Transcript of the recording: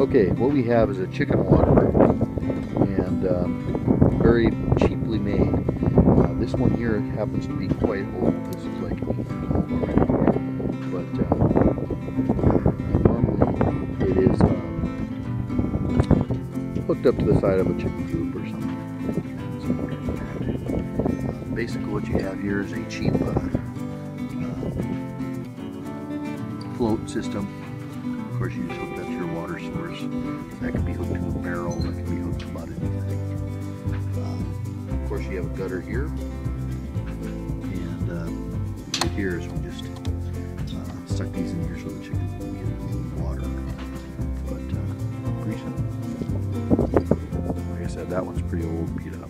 Okay, what we have is a chicken water, and um, very cheaply made. Uh, this one here happens to be quite old. This is like old. But uh, normally it is uh, hooked up to the side of a chicken coop or something. Uh, basically, what you have here is a cheap uh, float system. Of course, you just hook that to your water source. That can be hooked to a barrel. That can be hooked to about anything. Uh, of course, you have a gutter here, and uh, here is we just uh, stuck these in here so the chicken can get water. But uh. Like I said, that one's pretty old, beat up.